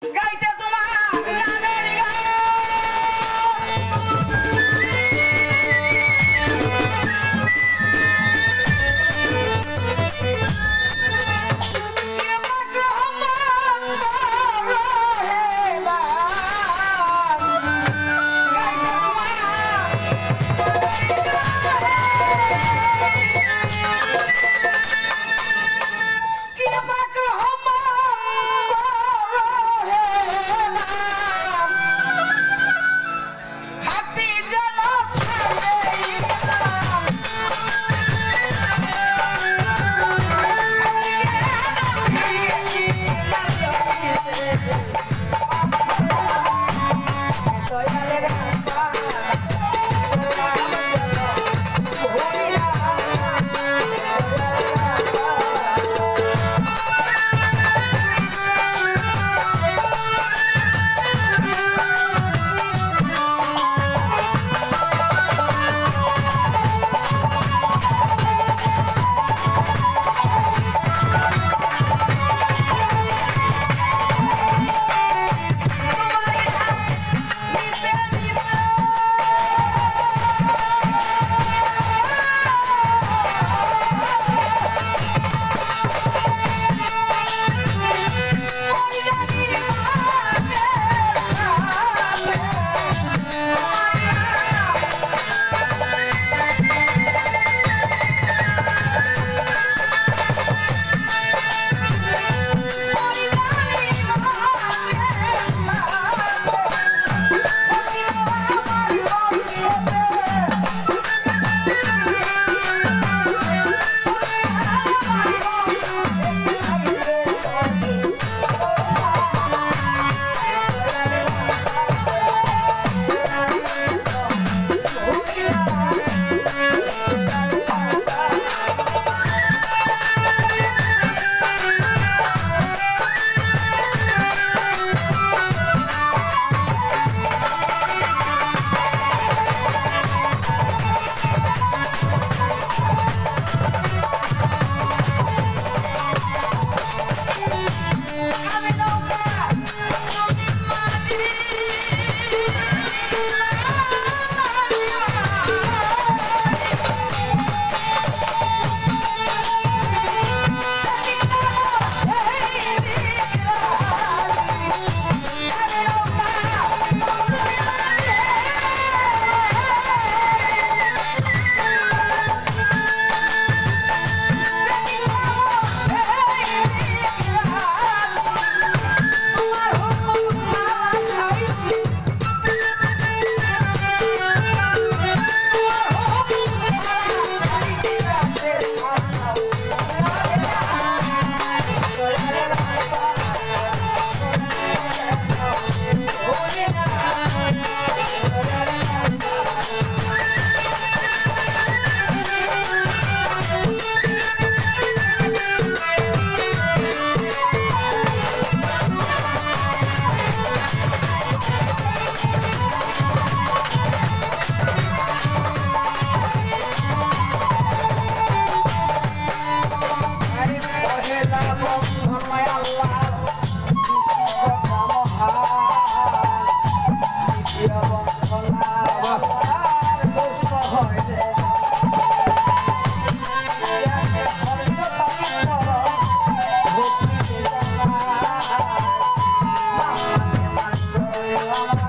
Gaita! la la la.